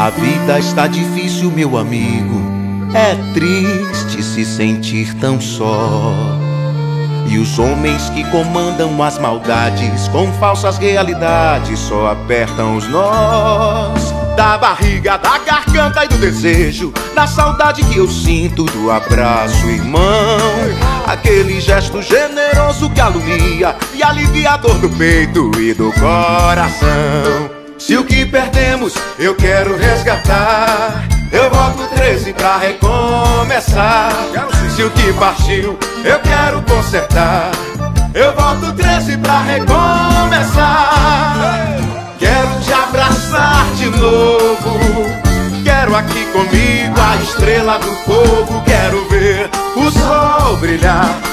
A vida está difícil, meu amigo. É triste se sentir tão só. E os homens que comandam as maldades com falsas realidades só apertam os nós. Da barriga, da garganta e do desejo, da saudade que eu sinto do abraço, irmão. Aquele gesto generoso que alumia e alivia a dor do peito e do coração. Se o que perdemos eu quero resgatar, eu volto 13 pra recomeçar. Se o que partiu eu quero consertar, eu volto 13 pra recomeçar. Quero te abraçar de novo. Quero aqui comigo a estrela do povo. Quero ver o sol brilhar.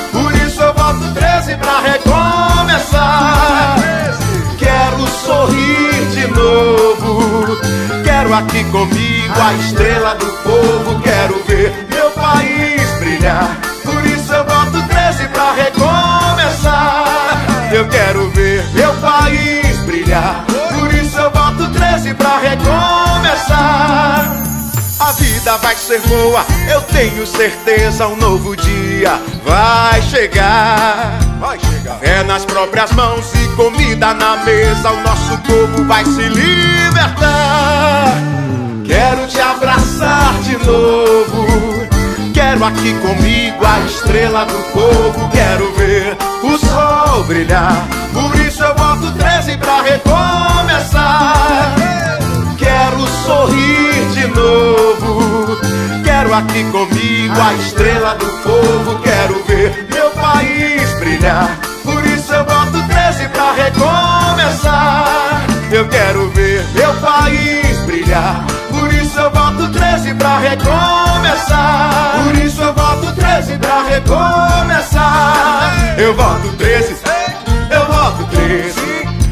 Quero aqui comigo a estrela do povo. Quero ver meu país brilhar. Por isso eu volto 13 pra recomeçar. Eu quero ver meu país brilhar. Por isso eu volto 13 pra recomeçar. A vida vai ser boa, eu tenho certeza. Um novo dia vai chegar. Vai chegar. É nas próprias mãos e comida na mesa. O nosso povo vai se Quero te abraçar de novo. Quero aqui comigo a estrela do povo. Quero ver o sol brilhar. Por isso eu volto 13 pra recomeçar. Quero sorrir de novo. Quero aqui comigo a estrela do povo. Quero ver meu país brilhar. Por isso eu volto 13 pra recomeçar. Eu quero Eu volto 13, eu volto 13.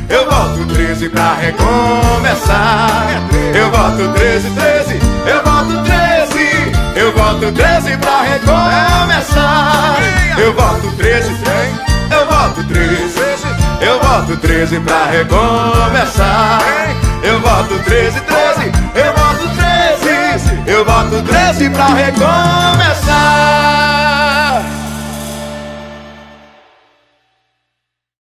Eu volto 13 pra recomeçar. Eu volto 13, 13. Eu volto 13. Eu volto 13 pra recomeçar. Eu volto 13, eu volto 13. Eu volto 13 pra recomeçar. Eu volto 13, 13. Eu volto 13. Eu volto 13 pra recomeçar.